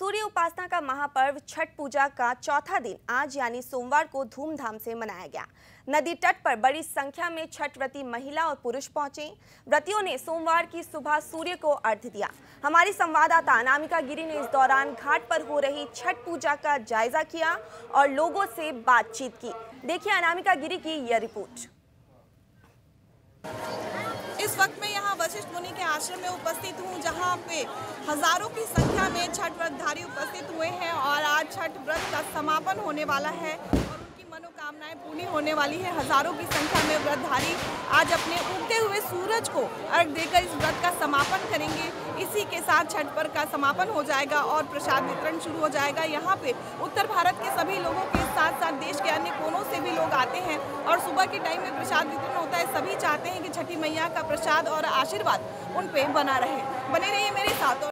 सूर्य उपासना का महापर्व छठ पूजा का चौथा दिन आज यानी सोमवार को धूमधाम से मनाया गया। नदी तट पर बड़ी संख्या में छठ व्रती महिला और पुरुष पहुँचे। व्रतियों ने सोमवार की सुबह सूर्य को अर्घ दिया। हमारी संवाददाता अनामिका गिरी ने इस दौरान घाट पर हो रही छठ पूजा का जायजा किया और लोगों से बातचीत की। देखिए अनामिका गिरी की यह रिपोर्ट। इस वक्त मैं यहाँ वशिष्ठ मुनि के आश्रम में उपस्थित हूँ, जहाँ पे हज़ारों की संख्या में छठ व्रतधारी उपस्थित हुए हैं और आज छठ व्रत का समापन होने वाला है और उनकी मनोकामनाएँ पूरी होने वाली है। हज़ारों की संख्या में व्रतधारी आज अपने उगते हुए सूरज को अर्घ देकर इस व्रत का समापन करेंगे। इसी के साथ छठ पर्व का समापन हो जाएगा और प्रसाद वितरण शुरू हो जाएगा। यहाँ पे उत्तर भारत के सभी लोगों के लोग आते हैं और सुबह के टाइम में प्रसाद वितरण होता है, सभी चाहते हैं कि छठी मैया का प्रसाद और आशीर्वाद उन पे बना रहे। बने रहिए मेरे साथ